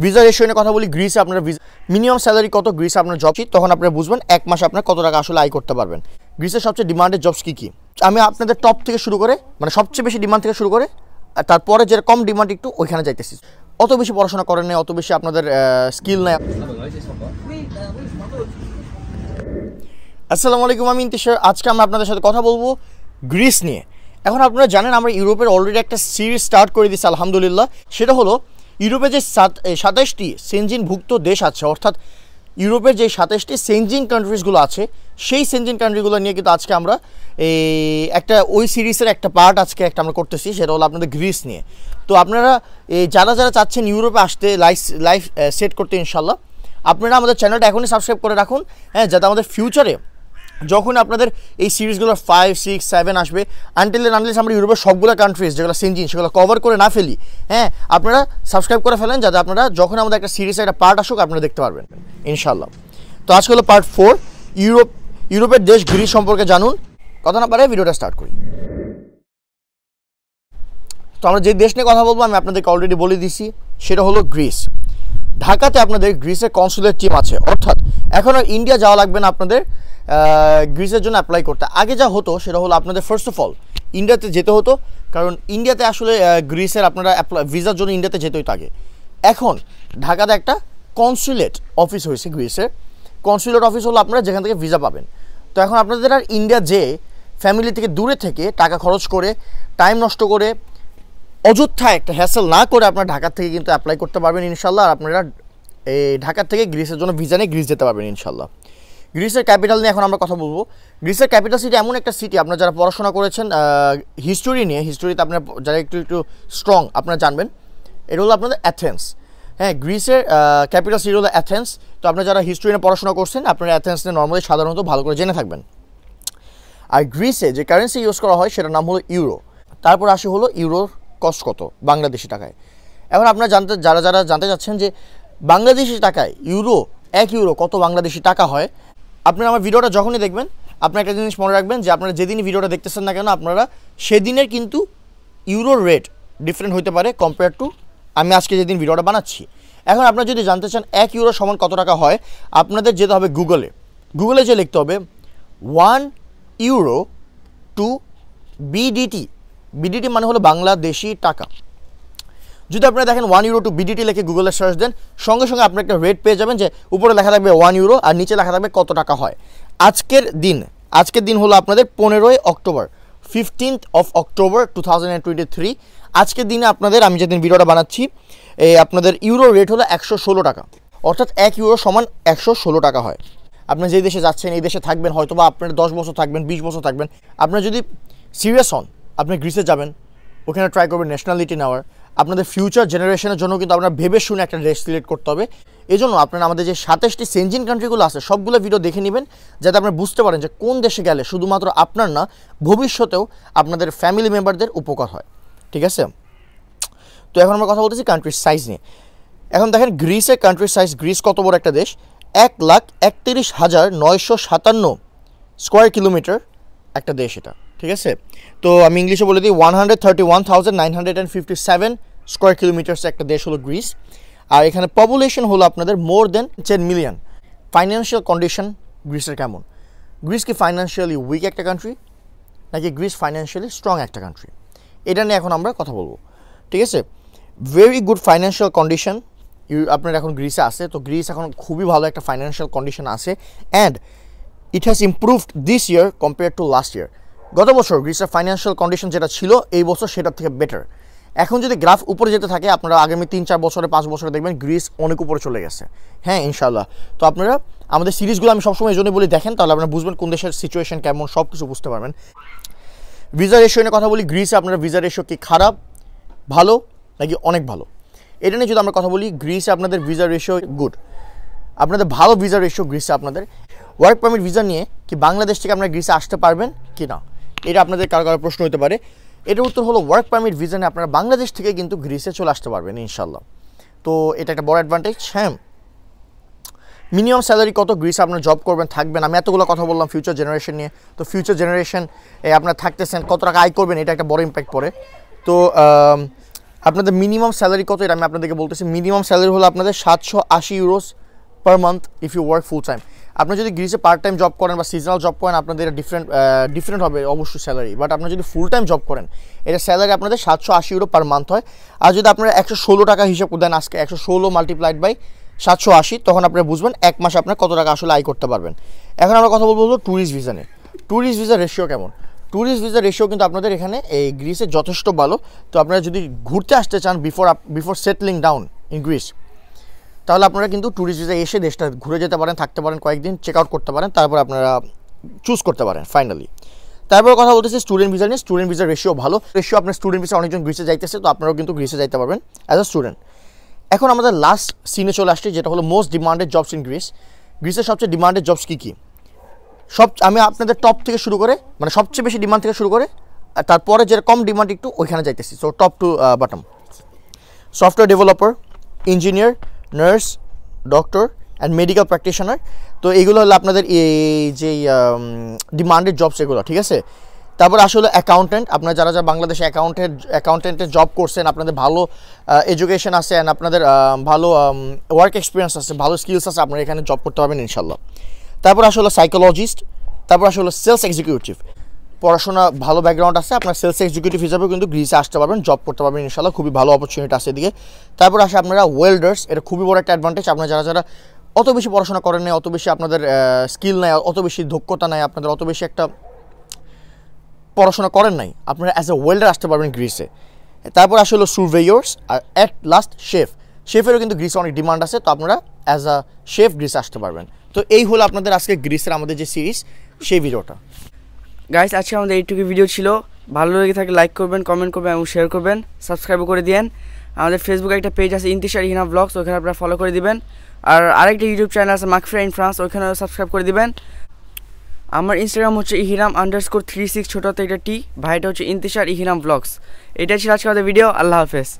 Visa ratio নিয়ে কথা বলি গ্রিসে আপনারা মিনিমাম স্যালারি কত? গ্রিসে আপনার জব তখন আপনারা বুঝবেন এক মাসে আপনার কত টাকা আসলে আয় করতে পারবেন। গ্রিসের সবচেয়ে ডিমান্ডেড জবস কী কী? আমি আপনাদের টপ থেকে শুরু করে মানে সবচেয়ে বেশি ডিমান্ড থেকে শুরু করে তারপরে যেটা কম ডিমান্ড একটু ওইখানে যাইতেছি। অত বেশি পড়াশোনা করেন নাই, অত বেশি আপনাদের স্কিল নেই। আসসালামু আলাইকুম, আমি ইন্তিশার আজকে আমরা আপনাদের সাথে কথা বলব গ্রিস নিয়ে। এখন আপনারা জানেন, আমরা ইউরোপের অলরেডি একটা সিরিজ স্টার্ট করে দিচ্ছি আলহামদুলিল্লাহ। সেটা হলো ইউরোপে যে সাত সাতাইশটি সেনজিনভুক্ত দেশ আছে, অর্থাৎ ইউরোপের যে সাতাইশটি সেনজিন কান্ট্রিজগুলো আছে, সেই সেনজিন কান্ট্রিগুলো নিয়ে কিন্তু আজকে আমরা এই একটা ওই সিরিজের একটা পার্ট আজকে একটা আমরা করতেছি, সেটা হলো আপনাদের গ্রিস নিয়ে। তো আপনারা যারা যারা চাচ্ছেন ইউরোপে আসতে, লাইফ লাইফ সেট করতে ইনশাল্লাহ, আপনারা আমাদের চ্যানেলটা এখনই সাবস্ক্রাইব করে রাখুন হ্যাঁ যাতে আমাদের ফিউচারে যখন আপনাদের এই সিরিজগুলো ফাইভ সিক্স সেভেন আসবে আনটিল আনলিস আমরা ইউরোপের সবগুলো কান্ট্রিজ যেগুলো সেঞ্জিন সেগুলো কভার করে না ফেলি হ্যাঁ আপনারা সাবস্ক্রাইব করে ফেলেন যাতে আপনারা যখন আমাদের একটা সিরিজের একটা পার্ট আসুক, আপনারা দেখতে পারবেন ইনশাল্লাহ তো আজকে হলো পার্ট ফোর ইউরোপ, ইউরোপের দেশ গ্রিস সম্পর্কে জানুন। কথা না পারে ভিডিওটা স্টার্ট করি। তো আমরা যে দেশ নিয়ে কথা বলব, আমি আপনাদেরকে অলরেডি বলে দিছি, সেটা হলো গ্রিস। ঢাকাতে আপনাদের গ্রিসের কনসুলেট টিম আছে, অর্থাৎ এখন আর ইন্ডিয়া যাওয়া লাগবে না আপনাদের গ্রিসের জন্য অ্যাপ্লাই করতে। আগে যা হতো সেটা হলো আপনাদের ফার্স্ট অফ অল ইন্ডিয়াতে যেতে হতো, কারণ ইন্ডিয়াতে আসলে গ্রিসের আপনারা অ্যাপ্লাই ভিসার জন্য ইন্ডিয়াতে যেতে হতো আগে। এখন ঢাকাতে একটা কনসুলেট অফিস হয়েছে গ্রিসের কনসুলেট অফিস হলো আপনারা যেখান থেকে ভিসা পাবেন। তো এখন আপনাদের আর ইন্ডিয়া যে ফ্যামিলি থেকে দূরে থেকে টাকা খরচ করে টাইম নষ্ট করে অযোধ্যা একটা হ্যাসেল না করে আপনার ঢাকার থেকে কিন্তু অ্যাপ্লাই করতে পারবেন ইনশাল্লাহ। আর আপনারা এই ঢাকার থেকে গ্রিসের জন্য ভিসা নিয়ে গ্রিস যেতে পারবেন ইনশাল্লাহ। গ্রিসের ক্যাপিটাল নিয়ে এখন আমরা কথা বলব। গ্রিসের ক্যাপিটাল সিটি এমন একটা সিটি, আপনারা যারা পড়াশোনা করেছেন হিস্টোরি নিয়ে, হিস্টোরিতে আপনার, যারা একটু একটু স্ট্রং আপনারা জানবেন। এটা হলো আপনাদের অ্যাথেন্স হ্যাঁ গ্রিসের ক্যাপিটাল সিটি হলো অ্যাথেন্স তো আপনারা যারা হিস্টোরি নিয়ে পড়াশোনা করছেন, আপনারা অ্যাথেন্স নিয়ে নর্মালি সাধারণত ভালো করে জেনে থাকবেন। আর গ্রিসে যে কারেন্সি ইউজ করা হয়, সেটার নাম হলো ইউরো তারপর আসে হলো ইউরোর কস্ট কত, বাংলাদেশি টাকায়। এখন আপনারা জানতে, যারা যারা জানতে চাচ্ছেন যে বাংলাদেশি টাকায় ইউরো এক ইউরো কত বাংলাদেশি টাকা হয় আপনারা আমার ভিডিওটা যখনই দেখবেন, আপনারা একটা জিনিস মনে রাখবেন যে আপনারা যেদিনই ভিডিওটা দেখতেছেন না কেন, আপনারা সেদিনের কিন্তু ইউরোর রেট ডিফারেন্ট হতে পারে কম্পেয়ার টু আমি আজকে যেদিন ভিডিওটা বানাচ্ছি। এখন আপনারা যদি জানতে চান এক ইউরো সমান কত টাকা হয়, আপনাদের যেতে হবে গুগলে গুগলে যে লিখতে হবে one euro to BDT BDT মানে হলো বাংলাদেশি টাকা। যদি আপনারা দেখেন ওয়ান ইউরো টু বিডিটি লিখে গুগলে সার্চ দেন, সঙ্গে সঙ্গে আপনি একটা রেট পেয়ে যাবেন যে উপরে লেখা থাকবে ওয়ান ইউরো আর নিচে লেখা থাকবে কত টাকা হয়। আজকের দিন আজকের দিন হলো আপনাদের পনেরোই October fifteenth of October two thousand twenty three আজকের দিনে আপনাদের, আমি যেদিন ভিডিওটা বানাচ্ছি এই আপনাদের ইউরো রেট হলো একশো ষোলো টাকা। অর্থাৎ এক ইউরো সমান একশো ষোলো টাকা হয়। আপনি যেই দেশে যাচ্ছেন, এই দেশে থাকবেন হয়তো বা আপনার দশ বছর থাকবেন, বিশ বছর থাকবেন। আপনার যদি সিরিয়াস হন, আপনি গ্রিসে যাবেন ওখানে ট্রাই করবেন ন্যাশনালিটি নেওয়ার। আপনাদের ফিউচার জেনারেশনের জন্য কিন্তু আপনার ভেবে শুনে একটা দেশ সিলেক্ট করতে হবে। এই জন্য আপনারা আমাদের যে সাতাশটি সেঞ্জিন কান্ট্রিগুলো আছে, সবগুলো ভিডিও দেখে নেবেন, যাতে আপনারা বুঝতে পারেন যে কোন দেশে গেলে শুধুমাত্র আপনার না, ভবিষ্যতেও আপনাদের ফ্যামিলি মেম্বারদের উপকার হয়। ঠিক আছে? তো এখন আমরা কথা বলতেছি কান্ট্রির সাইজ নিয়ে। এখন দেখেন গ্রিসের কান্ট্রির সাইজ গ্রিস কত বড় একটা দেশ? এক লাখ একত্রিশ হাজার নয়শো সাতান্ন স্কোয়ার কিলোমিটার একটা দেশ এটা। ঠিক আছে? তো আমি ইংলিশে বলে দিই one hundred thirty one thousand nine hundred and fifty seven square kilometres একটা দেশ হলো গ্রিস। আর এখানে পপুলেশন হলো আপনাদের more than ten million financial condition গ্রিসের কেমন? গ্রিস কি ফাইন্যান্সিয়ালি উইক একটা কান্ট্রি নাকি গ্রিস ফাইন্যান্সিয়ালি স্ট্রং একটা কান্ট্রি এটা নিয়ে এখন আমরা কথা বলব। ঠিক আছে? ভেরি গুড ফাইন্যান্সিয়াল কন্ডিশন আপনার এখন গ্রিসে আছে, তো গ্রিস এখন খুবই ভালো একটা ফাইন্যান্সিয়াল কন্ডিশন আছে। And it has improved this year compare to last year গত বছর গ্রিসের ফাইন্যান্সিয়াল কন্ডিশন যেটা ছিল, এই বছর সেটার থেকে বেটার এখন যদি গ্রাফ উপরে যেতে থাকে, আপনারা আগামী তিন চার বছরে, পাঁচ বছরে দেখবেন গ্রিস অনেক উপরে চলে গেছে। হ্যাঁ ইনশাল্লাহ তো আপনারা আমাদের সিরিজগুলো আমি সবসময় এই জন্য বলি, দেখেন, তাহলে আপনারা বুঝবেন কোন দেশের সিচুয়েশন কেমন সব কিছু বুঝতে পারবেন। ভিসা রেশিও নিয়ে কথা বলি, গ্রিসে আপনারা ভিসা রেশিও কি খারাপ, ভালো, নাকি অনেক ভালো? এটা নিয়ে যদি আমরা কথা বলি, গ্রিসে আপনাদের ভিসা রেশিও গুড আপনাদের ভালো ভিসা রেশিও গ্রিসে আপনাদের। ওয়ার্ক পারমিট ভিসা নিয়ে কি বাংলাদেশ থেকে আপনারা গ্রিসে আসতে পারবেন কি না? এটা আপনাদের কারও কারও প্রশ্ন হতে পারে? এটার উত্তর হলো ওয়ার্ক পারমিট ভিসা নিয়ে আপনারা বাংলাদেশ থেকে কিন্তু গ্রিসে চলে আসতে পারবেন ইনশাল্লাহ তো এটা একটা বড় অ্যাডভান্টেজ হ্যাঁ। মিনিমাম স্যালারি কত? গ্রিসে আপনার জব করবেন, থাকবেন। আমি এতগুলো কথা বললাম ফিউচার জেনারেশন নিয়ে। তো ফিউচার জেনারেশন আপনার থাকতেছেন, কত টাকা আয় করবেন, এটা একটা বড় ইম্প্যাক্ট পড়ে। তো আপনাদের মিনিমাম স্যালারি কত? এটা আমি আপনাদেরকে বলতেছি। মিনিমাম স্যালারি হলো আপনাদের সাতশো আশি euros per month if you work full time আপনি যদি গ্রিসে পার্ট টাইম জব করেন বা সিজনাল জব করেন, আপনাদের ডিফারেন্ট ডিফারেন্ট হবে অবশ্যই স্যালারি বাট আপনি যদি ফুল টাইম জব করেন, এটা স্যালারি আপনাদের সাতশো আশি ইউরো পার মান্থ হয়। আর যদি আপনারা একশো ষোলো টাকা হিসাব দেন আজকে, একশো ষোলো মাল্টিপ্লাইড বাই সাতশো আশি, তখন আপনারা বুঝবেন এক মাসে আপনার কত টাকা আসলে আয় করতে পারবেন। এখন আমরা কথা বলব ট্যুরিস্ট ভিসা নিয়ে। ট্যুরিস্ট ভিসা রেশিও কেমন? ট্যুরিস্ট ভিসা রেশিও কিন্তু আপনাদের এখানে, এই গ্রিসে যথেষ্ট ভালো। তো আপনারা যদি ঘুরতে আসতে চান before before settling down in Greece তাহলে আপনারা কিন্তু ট্যুরিস্ট ভিসা এসে দেশটা ঘুরে যেতে পারেন, থাকতে পারেন, কয়েকদিন চেক আউট করতে পারেন, তারপর আপনারা চুজ করতে পারেন ফাইনালি তারপর কথা বলতেছি স্টুডেন্ট ভিসা নিয়ে স্টুডেন্ট ভিসার রেশিও ভালো। রেশিও আপনার স্টুডেন্ট ভিসা অনেকজন গ্রিসে যাইতেছে, তো আপনারাও কিন্তু গ্রিসে যাইতে পারবেন অ্যাজ আ স্টুডেন্ট এখন আমাদের লাস্ট সিনে চলে আসছে, যেটা হলো most demanded jobs in Greece গ্রিসের সবচেয়ে ডিমান্ডেড জবস কী কী? সব, আমি আপনাদের টপ থেকে শুরু করে মানে সবচেয়ে বেশি ডিমান্ড থেকে শুরু করে তারপরে যেটা কম ডিমান্ড একটু ওইখানে যাইতেছি। So top to bottom software developer engineer nurse doctor and medical practitioner তো এগুলো হলো আপনাদের এই যে ডিমান্ডেড জবস এগুলো, ঠিক আছে? তারপর আসলে অ্যাকাউন্টেন্ট আপনারা যারা যারা বাংলাদেশে অ্যাকাউন্টেন্ট অ্যাকাউন্টেন্টের জব করছেন, আপনাদের ভালো এডুকেশন আছে অ্যান্ড আপনাদের ভালো ওয়ার্ক এক্সপিরিয়েন্স আছে, ভালো স্কিলস আছে, আপনারা এখানে জব করতে পারবেন ইনশাল্লাহ তারপর আসলে সাইকোলজিস্ট তারপর আসলে সেলস এক্সিকিউটিভ পড়াশোনা ভালো ব্যাকগ্রাউন্ড আছে, আপনার সেলস এক্সিকিউটিভ হিসাবেও কিন্তু গ্রিসে আসতে পারবেন জব করতে পারবেন ইনশাল্লাহ খুবই ভালো অপরচুনিটি আছে এদিকে। তারপর আসে আপনারা ওয়েল্ডার্স এটা খুবই বড় একটা অ্যাডভান্টেজ আপনারা যারা যারা অত বেশি পড়াশোনা করেন নাই, অত বেশি আপনাদের স্কিল নাই, অত বেশি দক্ষতা নাই, আপনাদের অত বেশি একটা পড়াশোনা করেন নাই, আপনারা অ্যাজ এ ওয়েল্ডার আসতে পারবেন গ্রিসে তারপর আসে আসলে সুরভেয়ার্স আর অ্যাট লাস্ট শেফ শেফেরও কিন্তু গ্রিসে অনেক ডিমান্ড আছে, তো আপনারা অ্যাজ আ শেফ গ্রিসে আসতে পারবেন। তো এই হলো আপনাদের আজকে গ্রিসের আমাদের যে সিরিজ সেই ভিডিওটা গাইস আজকে আমাদের এইটুকু ভিডিও ছিল। ভালো লেগে থাকলে লাইক করবেন কমেন্ট করবেন এবং শেয়ার করবেন। সাবস্ক্রাইবও করে দিয়েন। আমাদের ফেসবুকে একটা পেজ আছে ইন্তিশার হিনা ব্লগস ওখানে আপনারা ফলো করে দিবেন। আর আরেকটা ইউটিউব চ্যানেল আছে মাকফ্রা ইন ফ্রান্স ওইখানেও সাবস্ক্রাইব করে দিবেন। আমার ইনস্টাগ্রাম হচ্ছে ইহিরাম আন্ডারস্কোর থ্রি সিক্স ছোটো হাতে এটা টি ভাইটা হচ্ছে ইন্তিশার ইহিরাম ব্লগস এটাই ছিল আজকে আমাদের ভিডিও আল্লাহ হাফেজ.